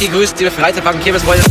gegrüßt, liebe Freizeitpark und Kirmesfreunde.